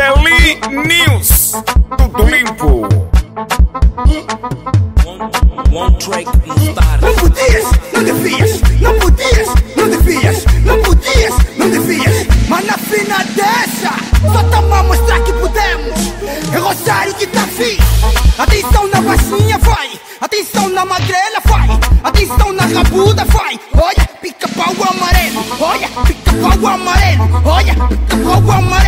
Shelly News, tudo limpo. One track star. Não podias, não devias, não podias, não devias, não podias, não devias. Mas na fina dessa, só tamo a mostrar que podemos. É Rosário que tá fixe. Atenção na baixinha, vai. Atenção na magrela, vai. Atenção na rabuda, vai. Olha, pica pau amarelo. Olha, pica pau amarelo. Olha, pica pau amarelo.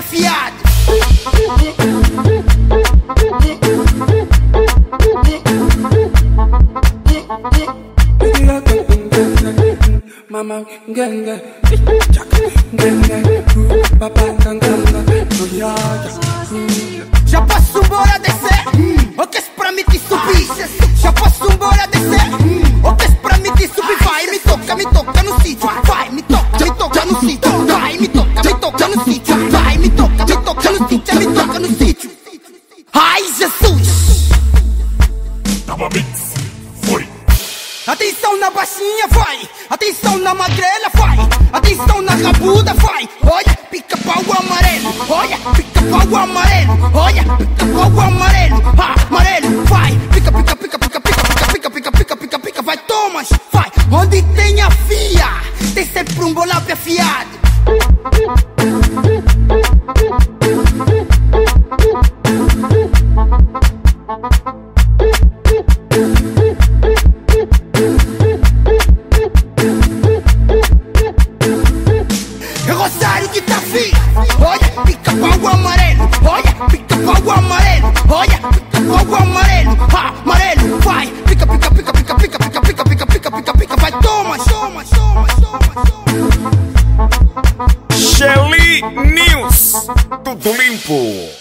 Afiado. Mama ganga, ganga, papa ganga, Já posso embora descer? Ou queres pra mim te subir? Já posso embora descer? Ou queres pra mim te subir? Vai, me toca, me toca no sítio. Jesus! Tava Mix, foi. Atenção na baixinha, vai! Atenção na magrela, vai! Atenção na rabuda, vai! Olha, pica pau amarelo! Olha, pica pau amarelo! Olha, pica pau amarelo! Ah, amarelo, vai! Pica, pica, pica, pica, pica, pica, pica, pica, pica, pica, pica, vai, Thomas! Vai! Onde tem a fia, tem sempre um bolap afiado! Amarelo. Ah, vai. Pica, pica, pica, pica, pica, pica, pica, pica, pica, pica, pica, vai. Toma, toma, toma, toma, toma. Shelly News, tudo limpo.